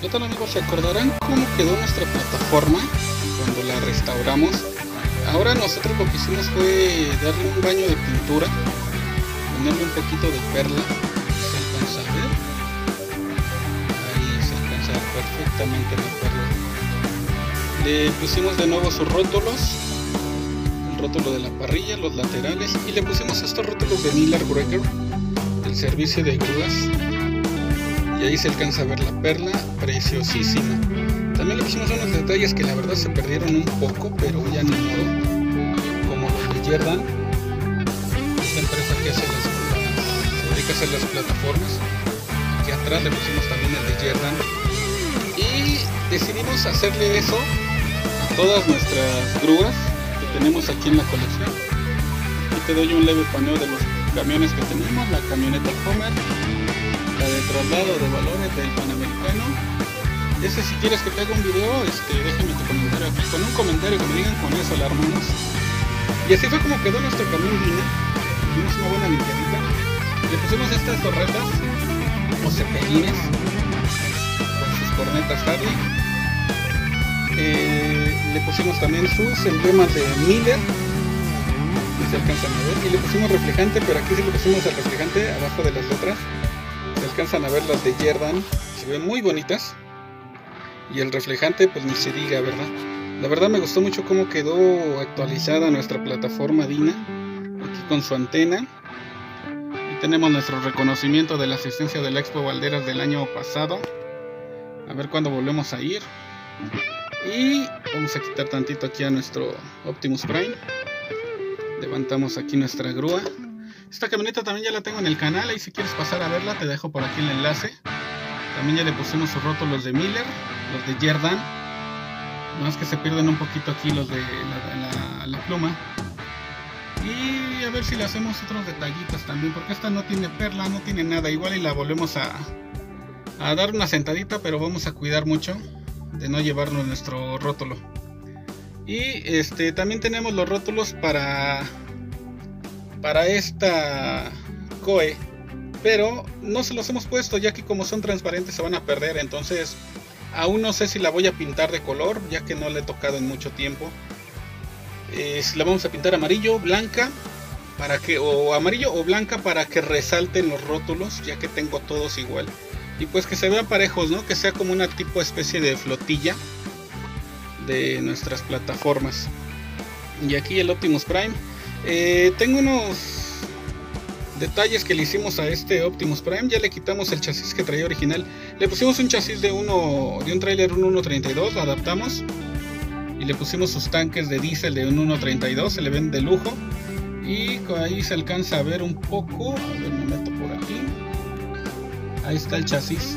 ¿Qué tal amigos? ¿Se acordarán cómo quedó nuestra plataforma cuando la restauramos? Ahora nosotros lo que hicimos fue darle un baño de pintura, ponerle un poquito de perla, se alcanza a ver, ahí se alcanza perfectamente la perla. Le pusimos de nuevo sus rótulos, el rótulo de la parrilla, los laterales y le pusimos estos rótulos de Miller Breaker del servicio de grúas y ahí se alcanza a ver la perla, preciosísima. También le pusimos unos detalles que la verdad se perdieron un poco, pero ya ni modo. Como los de Jordan, esta empresa que hace las, se dedica las plataformas. Aquí atrás le pusimos también el de Jordan. Y decidimos hacerle eso a todas nuestras grúas que tenemos aquí en la colección. Aquí te doy un leve paneo de los camiones que tenemos, la camioneta Homer, traslado de valores del Panamericano. Ese si quieres que te haga un video, este, déjame tu comentario aquí. Con un comentario que me digan con eso la armamos. Y así fue como quedó nuestro camión Dina. Tuvimos una buena limpiadita. Le pusimos estas torretas o cepellines con sus cornetas Harley. Eh, le pusimos también sus emblemas de Miller se alcanzan a ver y le pusimos reflejante pero aquí sí le pusimos el reflejante abajo de las letras se alcanzan a ver las de Jordan se ven muy bonitas. Y el reflejante pues ni se diga verdad la verdad me gustó mucho cómo quedó actualizada nuestra plataforma Dina aquí con su antena. Y tenemos nuestro reconocimiento de la asistencia de la Expo Valderas del año pasado. A ver cuándo volvemos a ir. Y vamos a quitar tantito aquí a nuestro Optimus Prime. Levantamos aquí nuestra grúa esta camioneta también ya la tengo en el canal ahí si quieres pasar a verla te dejo por aquí el enlace. También ya le pusimos sus rótulos de Miller los de Jordan más que se pierden un poquito aquí los de la, la, la, pluma. Y a ver si le hacemos otros detallitos también porque esta no tiene perla no tiene nada. Igual y la volvemos a, a dar una sentadita pero vamos a cuidar mucho de no llevarnos nuestro rótulo. Y este también tenemos los rótulos para para esta COE pero no se los hemos puesto ya que como son transparentes se van a perder entonces aún no sé si la voy a pintar de color ya que no la he tocado en mucho tiempo. Eh, si la vamos a pintar amarillo blanca para que o amarillo o blanca para que resalten los rótulos ya que tengo todos igual. Y pues que se vean parejos no que sea como una tipo especie de flotilla de nuestras plataformas. Y aquí el Optimus Prime eh, tengo unos detalles que le hicimos a este Optimus Prime. Ya le quitamos el chasis que traía original. Le pusimos un chasis de uno de un trailer 1.132 lo adaptamos. Y le pusimos sus tanques de diésel de un 1.32 se le ven de lujo. Y ahí se alcanza a ver un poco. A ver me meto por aquí. Ahí está el chasis.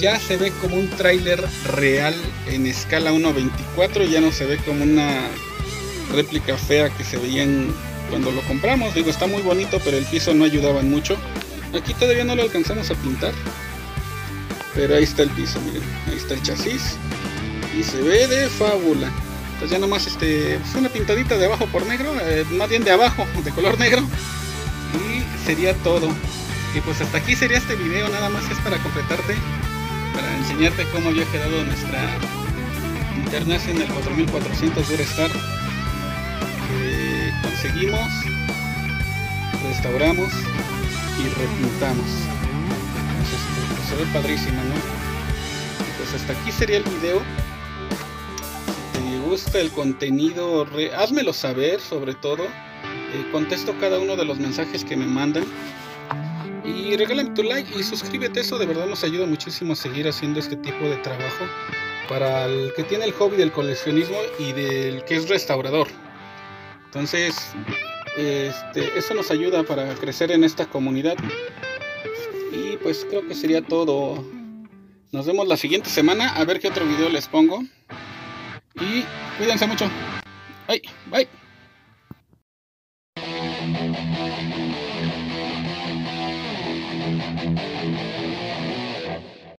Ya se ve como un tráiler real en escala 1.24, ya no se ve como una réplica fea que se veían cuando lo compramos. Digo, está muy bonito, pero el piso no ayudaba mucho. Aquí todavía no lo alcanzamos a pintar. Pero ahí está el piso, miren, ahí está el chasis. Y se ve de fábula. Entonces ya nomás este, pues una pintadita de abajo por negro, eh, más bien de abajo, de color negro. Y sería todo. Y pues hasta aquí sería este video, nada más es para completarte para enseñarte cómo había quedado nuestra International 4400 Durestar conseguimos, restauramos y repintamos. Entonces, se ve padrísimo, ¿no? Pues hasta aquí sería el video. Si te gusta el contenido, re... házmelo saber sobre todo. Eh, contesto cada uno de los mensajes que me mandan y regálame tu like y suscríbete, eso de verdad nos ayuda muchísimo a seguir haciendo este tipo de trabajo para el que tiene el hobby del coleccionismo y del que es restaurador. Entonces, este, eso nos ayuda para crecer en esta comunidad. Y pues creo que sería todo. Nos vemos la siguiente semana a ver qué otro video les pongo. Y cuídense mucho. Bye, bye.